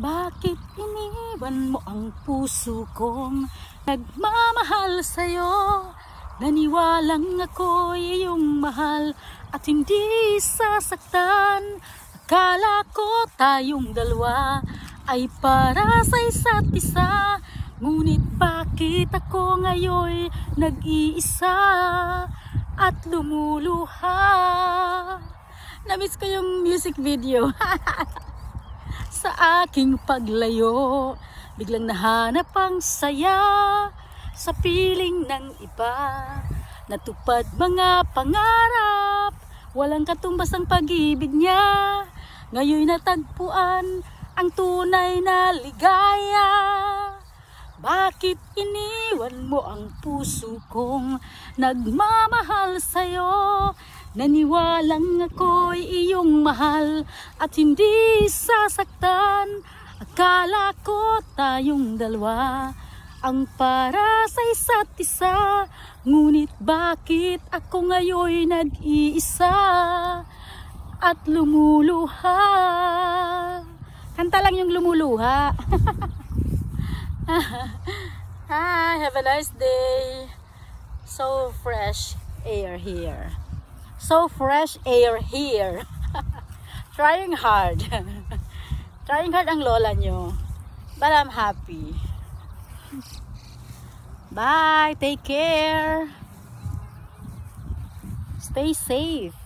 Bakit iniwan mo ang puso kong nagmamahal sa'yo? Naniwalang ako'y iyong mahal at hindi sasaktan. Akala ko tayong dalawa ay para sa isa't isa. Ngunit bakit ako ngayon nag-iisa at lumuluha? Namiss ko yung music video. sa aking paglayo. Biglang nahanap ang saya sa piling ng iba. Natupad mga pangarap Walang katumbas ang pag-ibig niya. Ngayon natagpuan ang tunay na ligaya. Bakit iniwan mo ang puso kong nagmamahal sa'yo? Naniwalang ako'y iyong mahal at hindi sasaktan. Akala ko tayong dalawa ang para sa isa't isa. Ngunit bakit ako ngayon nag-iisa at lumuluha? Kanta lang yung lumuluha. Hi, have a nice day. So fresh air here. So fresh air here. Trying hard. Trying hard ang lola nyo. But I'm happy. Bye. Take care. Stay safe.